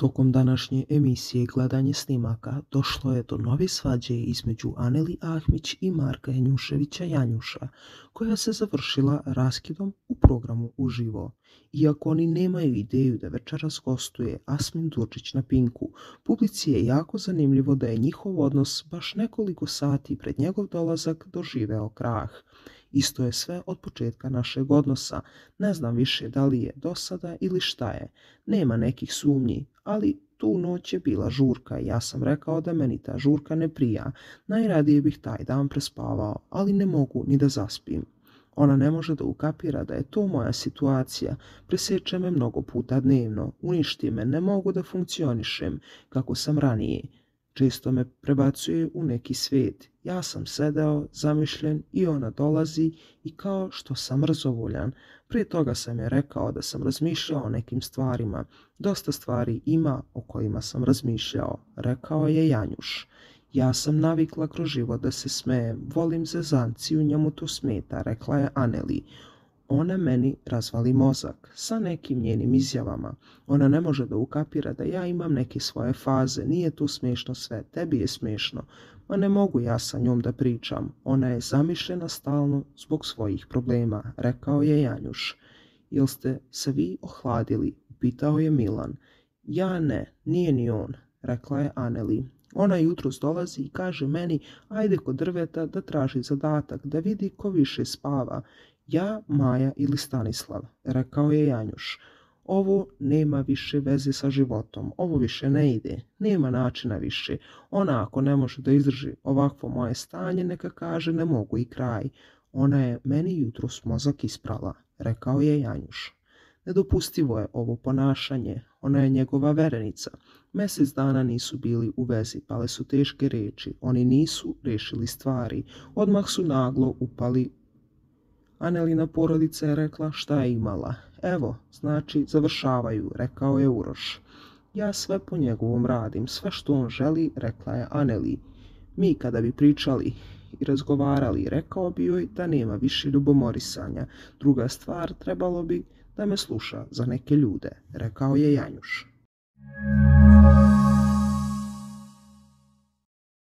Tokom današnje emisije gledanje snimaka došlo je do nove svađe između Aneli Ahmić i Marka Janjuševića Janjuša, koja se završila raskidom u programu Uživo. Iako oni nemaju ideju da večeras gostuje Asmin Durčić na Pinku, publici je jako zanimljivo da je njihov odnos baš nekoliko sati pred njegov dolazak doživeo krah. Isto je sve od početka našeg odnosa. Ne znam više da li je dosada ili šta je. Nema nekih sumnji, ali tu noć je bila žurka i ja sam rekao da meni ta žurka ne prija. Najradije bih taj dan prespavao, ali ne mogu ni da zaspim. Ona ne može da ukapira da je to moja situacija. Preseče me mnogo puta dnevno, uništi me, ne mogu da funkcionišem kako sam ranije. Često me prebacuje u neki svijet. Ja sam sedeo, zamišljen i ona dolazi i kao što sam mrzovoljan. Prije toga sam je rekao da sam razmišljao o nekim stvarima. Dosta stvari ima o kojima sam razmišljao, rekao je Janjuš. Ja sam navikla kroz život da se smejem, volim zezanciju, njemu to smeta, rekla je Aneli. Ona meni razvali mozak sa nekim njenim izjavama. Ona ne može da ukapira da ja imam neke svoje faze, nije to smiješno sve, tebi je smiješno. Ma ne mogu ja sa njom da pričam, ona je zamišljena stalno zbog svojih problema, rekao je Janjuš. Jel ste se vi ohladili? Pitao je Milan. Ja ne, nije ni on, rekla je Aneli. Ona jutros dolazi i kaže meni, ajde kod drveta da traži zadatak, da vidi ko više spava. Ja, Maja ili Stanislav, rekao je Janjuš. Ovo nema više veze sa životom, ovo više ne ide, nema načina više. Ona ako ne može da izdrži ovakvo moje stanje, neka kaže ne mogu i kraj. Ona je meni jutros mozak isprala, rekao je Janjuš. Nedopustivo je ovo ponašanje, ona je njegova verenica. Mjesec dana nisu bili u vezi, pale su teške reči, oni nisu rešili stvari, odmah su naglo upali Anelina porodica je rekla šta je imala. Evo, znači, završavaju, rekao je Uroš. Ja sve po njegovom radim, sve što on želi, rekla je Aneli. Mi kada bi pričali i razgovarali, rekao bi joj da nema više ljubomorisanja. Druga stvar, trebalo bi da me sluša za neke ljude, rekao je Janjuš.